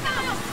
Come on.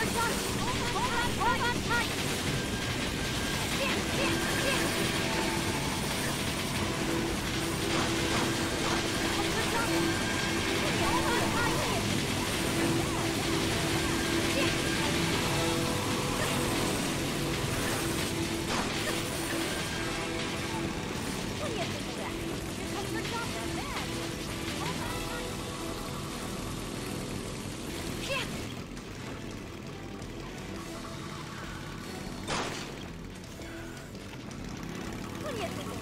Hold on, hold on tight! Stand, stand, stand! Gracias.